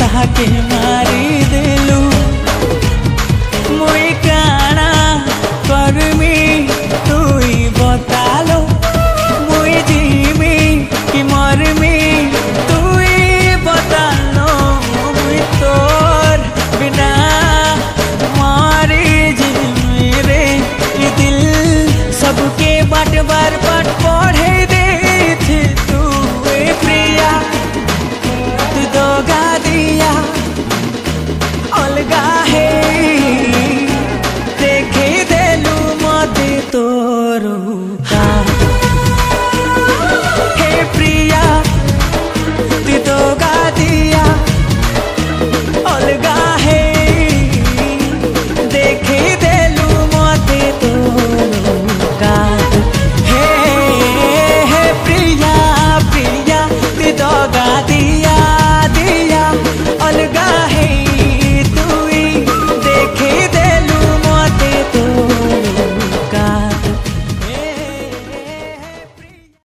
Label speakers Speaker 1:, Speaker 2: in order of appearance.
Speaker 1: ताके मारी दे करो